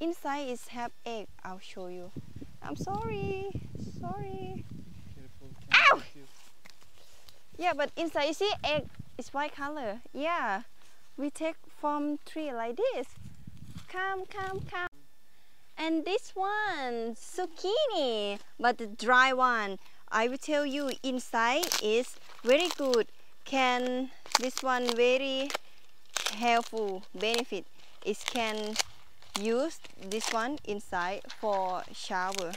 inside is have egg. I'll show you. I'm sorry. Sorry. Ow! Yeah, but inside you see egg is white color. Yeah. We take from tree like this. Come, come, come. And this one, zucchini, but the dry one. I will tell you inside is very good. Can this one very helpful benefit is can use this one inside for shower.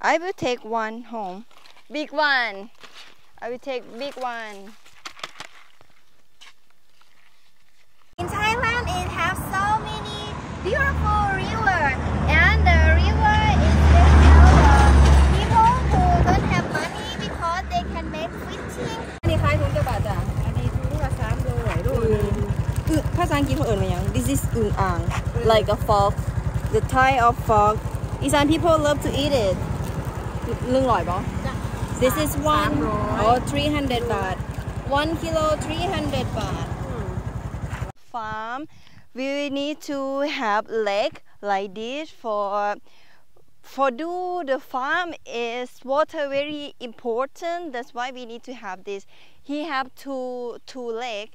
I will take one home. Big one. I will take big one. ภาษาอังกฤษเขาเอ่ยว่าหยัง This is อึ่งอ่าง like a frog the type of frog Isan people love to eat it หนึ่งร้อยบ่ This is one oh 300 baht one kilo 300 baht farm we need to have leg like this for for do the farm is water very important that's why we need to have this he have two two leg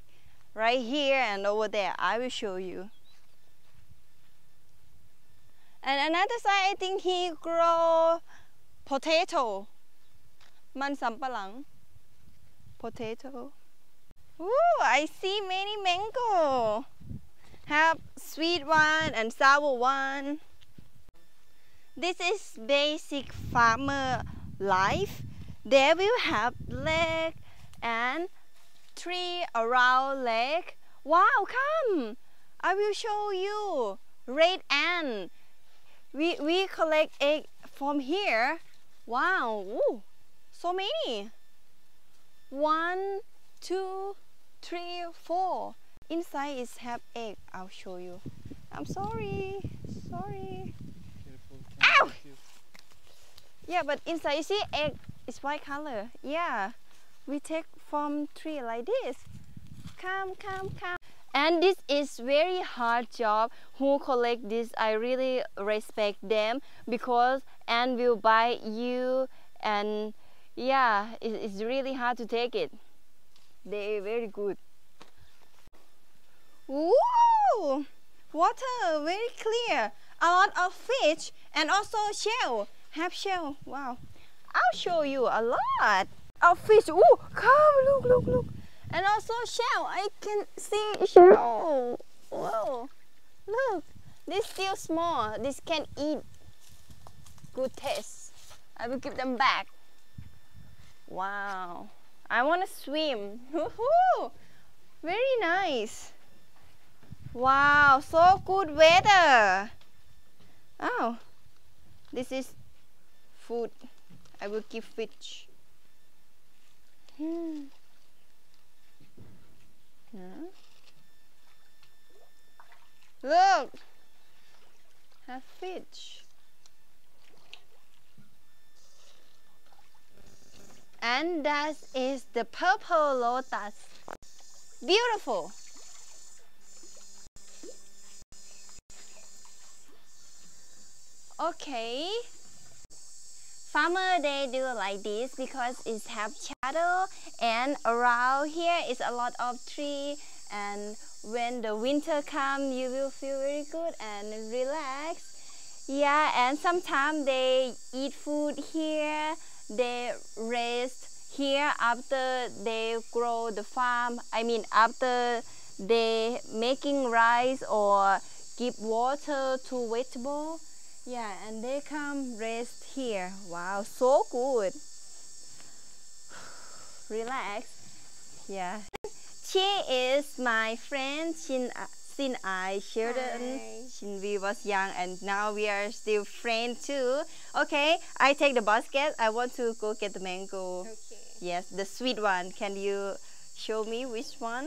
right here and over there. I will show you. And another side, I think he grow potato, man potato. Ooh, I see many mango. Have sweet one and sour one. This is basic farmer life. They will have leg and tree around lake. Wow, come! I will show you. Red ant. We we collect egg from here. Wow, ooh, so many. One, two, three, four. Inside is half egg. I'll show you. I'm sorry. Sorry. Ow! Yeah, but inside you see egg is white color. Yeah. We take from tree like this. Come, come, come. And this is very hard job. Who collect this? I really respect them because and will buy you and yeah, it, it's really hard to take it. They very good. Woo! Water very clear. A lot of fish and also shell. Have shell. Wow. I'll show you a lot of fish. Oh, come look, look, look. And also shell. I can see shell. Whoa. Look. This still small. This can eat. Good taste. I will give them back. Wow. I want to swim. Woohoo! Very nice. Wow, so good weather. Oh, this is food. I will give fish. Hmm. Huh? Look, have fish. And that is the purple lotus. Beautiful. Okay. Farmer they do like this because it's have shadow and around here is a lot of tree and when the winter come you will feel very good and relax. Yeah, and sometimes they eat food here. They rest here after they grow the farm. I mean after they making rice or give water to vegetable. Yeah, and they come rest here. Wow, so good. Relax. Yeah. She is my friend Shin uh, since I children Hi. since we was young and now we are still friends too. Okay, I take the basket. I want to go get the mango. Okay. Yes, the sweet one. Can you show me which one?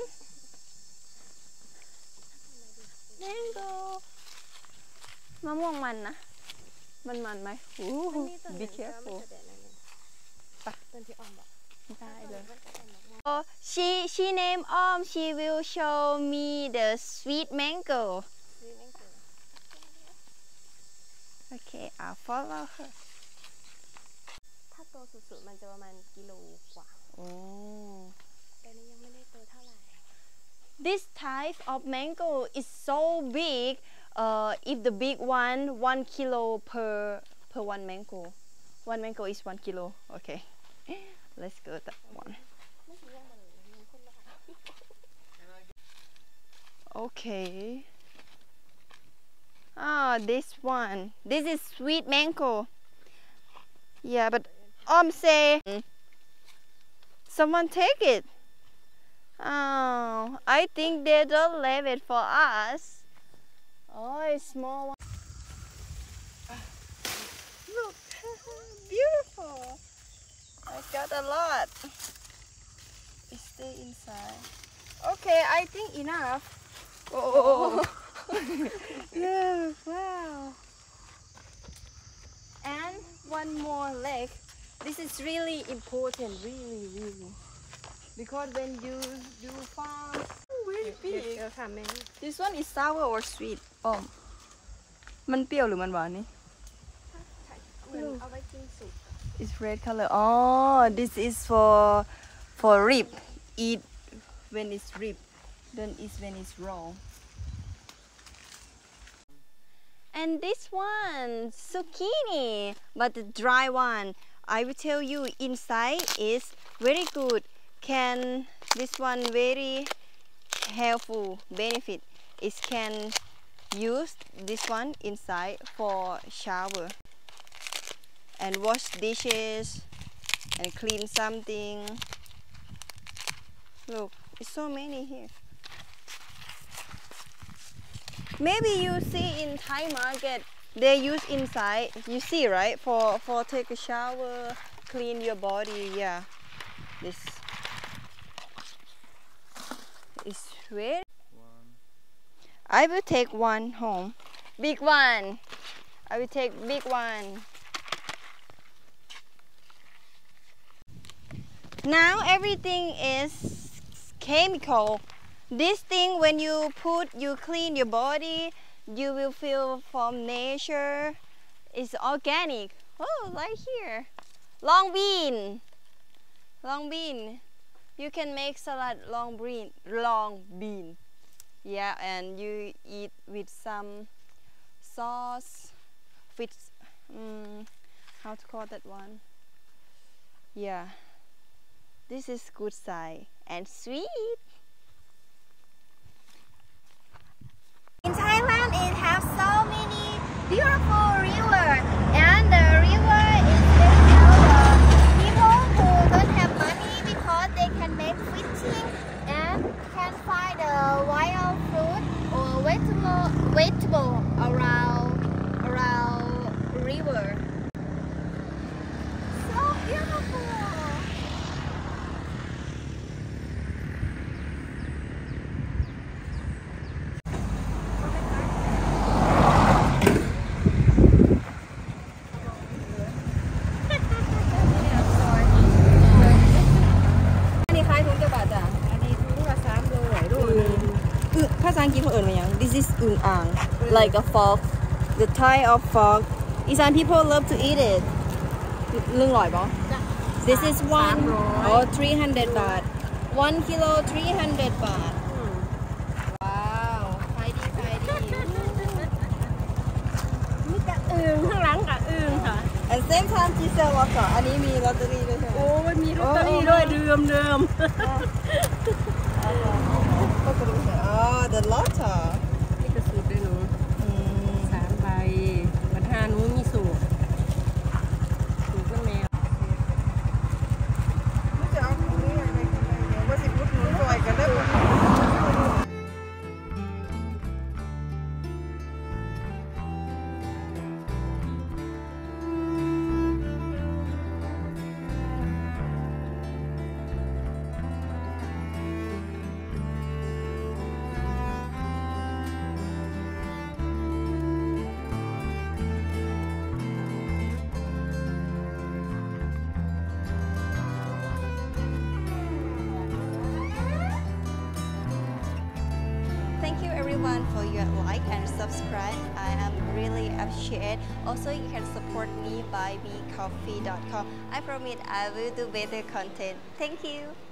Mango มะม่วงมันนะ มันมันไหมโอ้โห be นึ่งแล้วมัน careful จะแดดนั่นเองไปต้นที่ออมบอกได้เลย Oh, she she name Om. She will show me the sweet mango. ซื้อแมงโก้ Okay I'll follow her ถ้าโตสุดๆมันจะประมาณกิโลกว่า Oh แต่นี้ยังไม่ได้โตเท่าไหร่ This type of mango is so big. uh, if the big one, one kilo per per one mango. One mango is one kilo. Okay, let's go that one. Okay. Ah, this one. This is sweet mango. Yeah, but um say someone take it. Oh, I think they don't leave it for us. Oh, small one. Look, beautiful. I got a lot. Stay inside. Okay, I think enough. Oh. Look, wow. And one more leg. This is really important, really, really. Because when you do farm, very big. This one is sour or sweet? อ๋อมมันเปรี้ยวหรือมันหวานนี่ เหมือนเอาไว้กินสุก It's red color. Oh, this is for for rib. Eat when it's rib. Don't eat when it's raw. And this one, zucchini, but the dry one. I will tell you inside is very good. Can this one very helpful benefit is can use this one inside for shower and wash dishes and clean something. Look, it's so many here. Maybe you see in Thai market they use inside. You see right for for take a shower, clean your body. Yeah, this is very. I will take one home. Big one. I will take big one. Now everything is chemical. This thing when you put you clean your body, you will feel from nature. It's organic. Oh, right here. Long bean. Long bean. You can make salad long bean. Long bean. Yeah, and you eat with some sauce. With um, how to call that one? Yeah. This is good side and sweet. is อึ่งอ่าง like a frog the Thai of frog Isan people love to eat it ลึงหน่อยปะ This is one oh 300 บาท one kilo 300 บาท ว้าวขายดีขายดี นี่กะอึ่งข้างหลังกะอึ่งค่ะ and same time จีเซลวอก่ออันนี้มีลอตเตอรี่ด้วยใช่ไหม โอ้ยมีลอตเตอรี่ด้วยเดิมเดิม อ๋อ the lotto Everyone for your like and subscribe. I am really appreciate. Also, you can support me by becoffee.com. I promise I will do better content. Thank you.